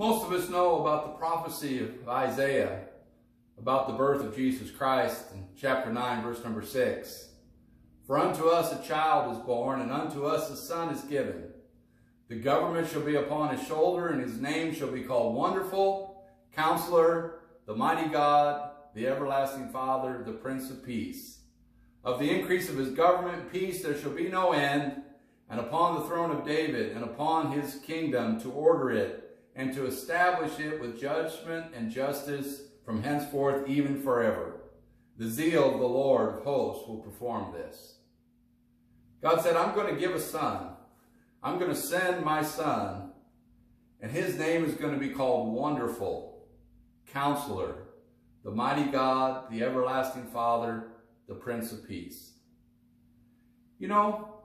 Most of us know about the prophecy of Isaiah about the birth of Jesus Christ in chapter 9, verse number 6. For unto us a child is born, and unto us a son is given. The government shall be upon his shoulder, and his name shall be called Wonderful, Counselor, the Mighty God, the Everlasting Father, the Prince of Peace. Of the increase of his government, peace, there shall be no end, and upon the throne of David, and upon his kingdom, to order it, and to establish it with judgment and justice from henceforth even forever. The zeal of the Lord of hosts will perform this. God said, I'm going to give a son. I'm going to send my son, and his name is going to be called Wonderful, Counselor, the Mighty God, the Everlasting Father, the Prince of Peace. You know,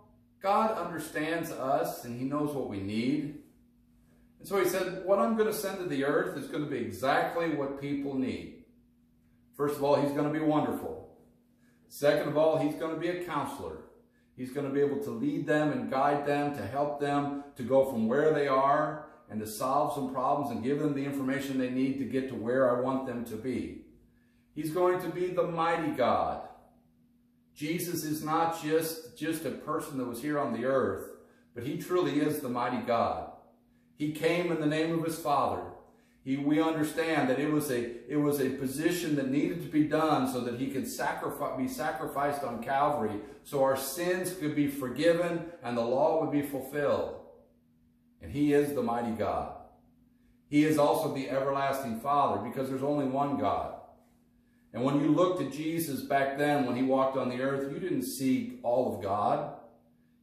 God understands us and he knows what we need. And so he said, what I'm going to send to the earth is going to be exactly what people need. First of all, he's going to be wonderful. Second of all, he's going to be a counselor. He's going to be able to lead them and guide them, to help them to go from where they are and to solve some problems and give them the information they need to get to where I want them to be. He's going to be the mighty God. Jesus is not just, just a person that was here on the earth, but he truly is the mighty God. He came in the name of his Father. He, we understand that it was a it was a position that needed to be done so that he could sacrifice, be sacrificed on Calvary, so our sins could be forgiven and the law would be fulfilled. And he is the mighty God. He is also the everlasting Father because there's only one God. And when you looked at Jesus back then when he walked on the earth, you didn't see all of God.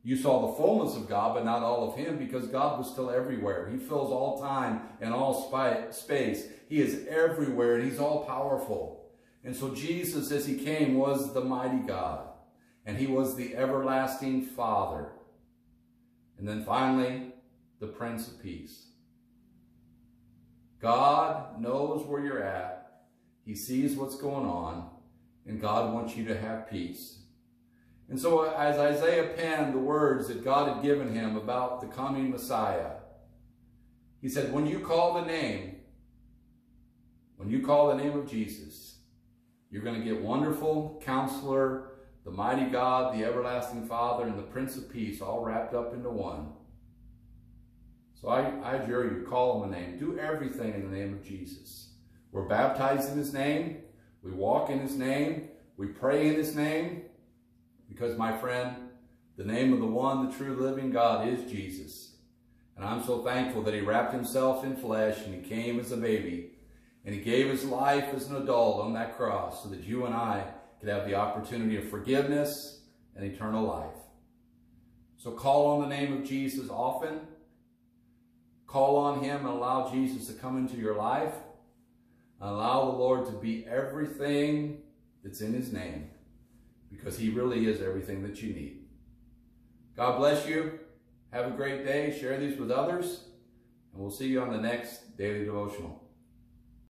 You saw the fullness of God, but not all of him, because God was still everywhere. He fills all time and all space. He is everywhere, and he's all powerful. And so Jesus, as he came, was the mighty God, and he was the everlasting Father. And then finally, the Prince of Peace. God knows where you're at. He sees what's going on, and God wants you to have peace. And so as Isaiah penned the words that God had given him about the coming Messiah, he said, when you call the name, when you call the name of Jesus, you're going to get wonderful counselor, the mighty God, the everlasting Father, and the Prince of Peace all wrapped up into one. So I, I adjure you, call him a name. Do everything in the name of Jesus. We're baptized in his name. We walk in his name. We pray in his name. Because, my friend, the name of the one, the true living God is Jesus. And I'm so thankful that he wrapped himself in flesh and he came as a baby. And he gave his life as an adult on that cross so that you and I could have the opportunity of forgiveness and eternal life. So call on the name of Jesus often. Call on him and allow Jesus to come into your life. Allow the Lord to be everything that's in his name because he really is everything that you need. God bless you. Have a great day. Share these with others. And we'll see you on the next Daily Devotional.